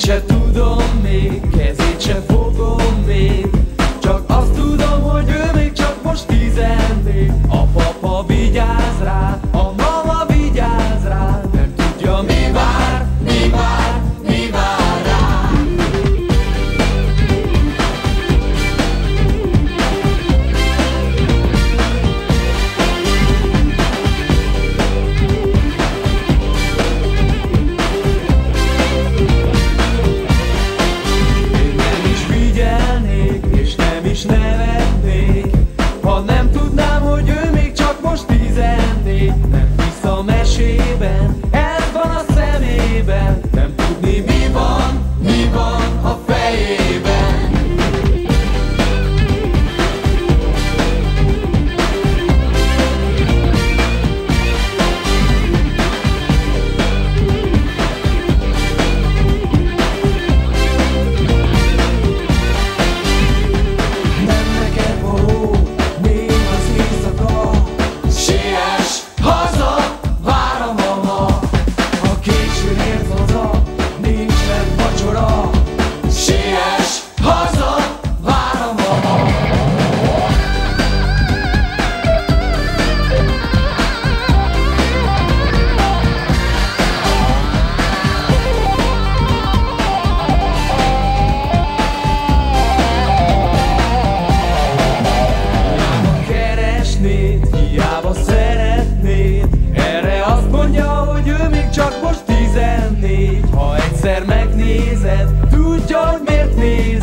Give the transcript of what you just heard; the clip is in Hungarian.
se tudom még, kezét se fog. 싶어 내 vacsora. Siess haza, várom a Hiába keresnéd, hiába szeretnéd. Erre azt mondja, hogy ő még csak most egyszer megnézed Tudja, hogy miért nézed